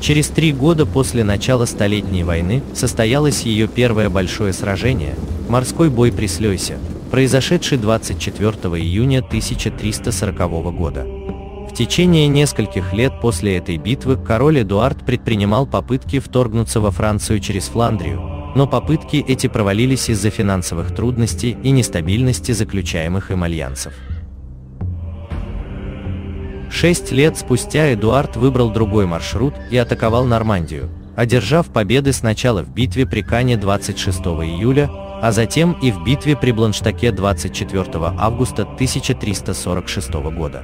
Через три года после начала Столетней войны состоялось ее первое большое сражение – морской бой при Слёйсе, произошедший 24 июня 1340 года. В течение нескольких лет после этой битвы король Эдуард предпринимал попытки вторгнуться во Францию через Фландрию, но попытки эти провалились из-за финансовых трудностей и нестабильности заключаемых им альянсов. Шесть лет спустя Эдуард выбрал другой маршрут и атаковал Нормандию, одержав победы сначала в битве при Кане 26 июля, а затем и в битве при Бланштаке 24 августа 1346 года.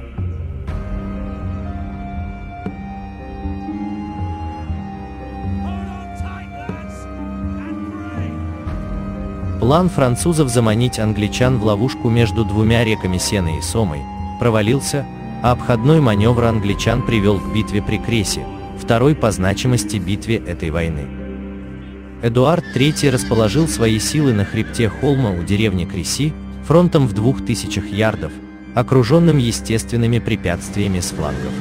План французов заманить англичан в ловушку между двумя реками Сеной и Сомой провалился, а обходной маневр англичан привел к битве при Кресе, второй по значимости битве этой войны. Эдуард III расположил свои силы на хребте холма у деревни Креси, фронтом в двух тысячах ярдов, окруженным естественными препятствиями с флангов.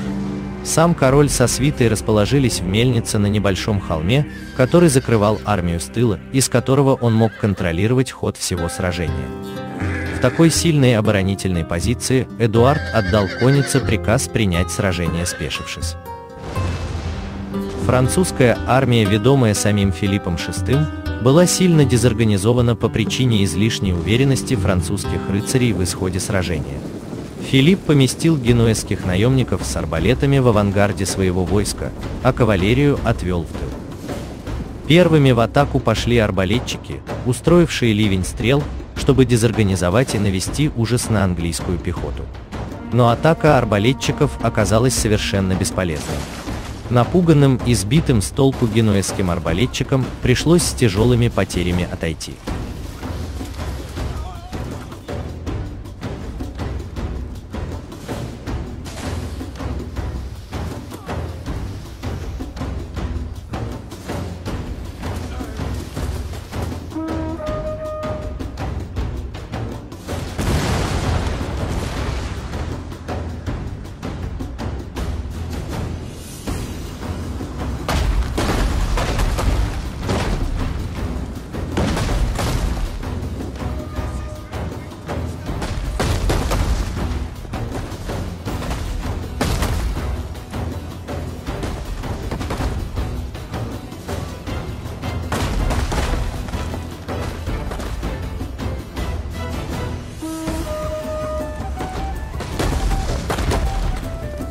Сам король со свитой расположились в мельнице на небольшом холме, который закрывал армию с тыла, из которого он мог контролировать ход всего сражения. Такой сильной оборонительной позиции Эдуард отдал коннице приказ принять сражение спешившись. Французская армия, ведомая самим Филиппом VI, была сильно дезорганизована по причине излишней уверенности французских рыцарей в исходе сражения. Филипп поместил генуэзских наемников с арбалетами в авангарде своего войска, а кавалерию отвел в тыл. Первыми в атаку пошли арбалетчики, устроившие ливень стрел, чтобы дезорганизовать и навести ужас на английскую пехоту. Но атака арбалетчиков оказалась совершенно бесполезной. Напуганным и сбитым с толку генуэзским арбалетчикам пришлось с тяжелыми потерями отойти.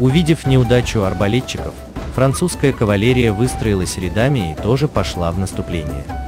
Увидев неудачу арбалетчиков, французская кавалерия выстроилась рядами и тоже пошла в наступление.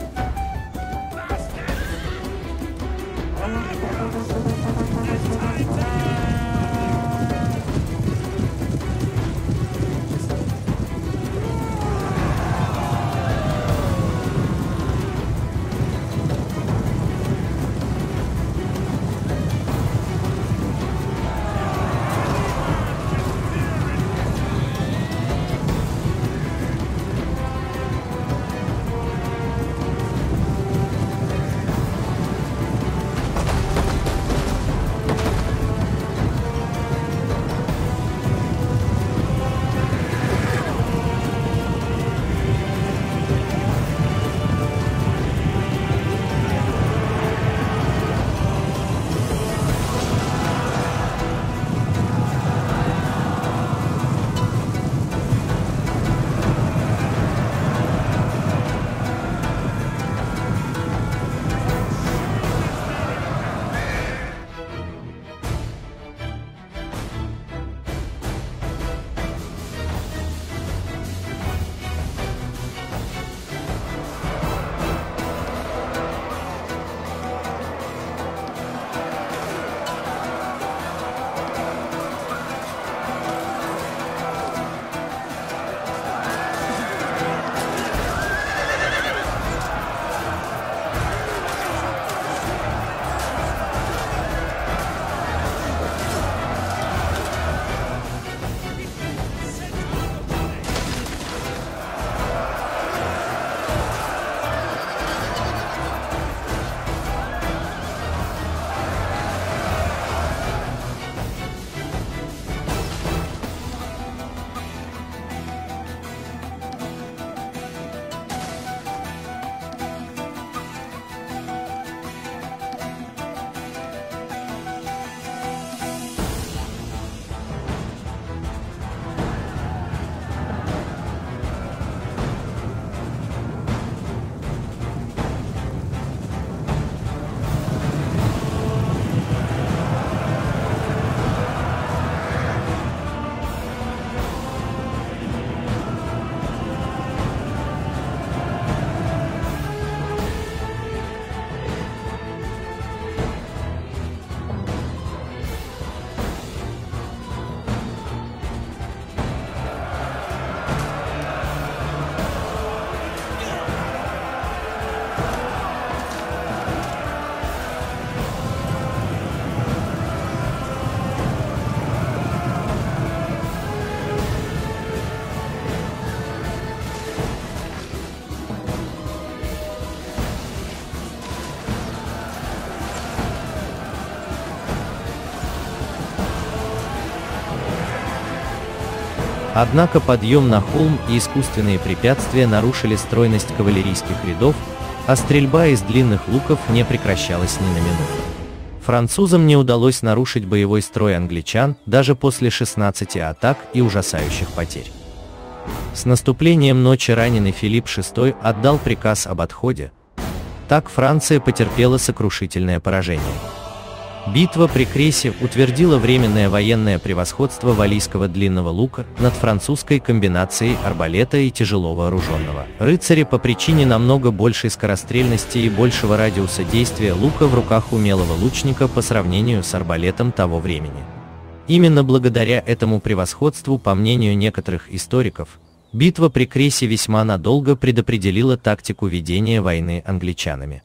Однако подъем на холм и искусственные препятствия нарушили стройность кавалерийских рядов, а стрельба из длинных луков не прекращалась ни на минуту. Французам не удалось нарушить боевой строй англичан даже после 16 атак и ужасающих потерь. С наступлением ночи раненый Филипп VI отдал приказ об отходе. Так Франция потерпела сокрушительное поражение. Битва при Кресе утвердила временное военное превосходство валийского длинного лука над французской комбинацией арбалета и тяжело вооруженного рыцаря по причине намного большей скорострельности и большего радиуса действия лука в руках умелого лучника по сравнению с арбалетом того времени. Именно благодаря этому превосходству, по мнению некоторых историков, битва при Кресе весьма надолго предопределила тактику ведения войны англичанами.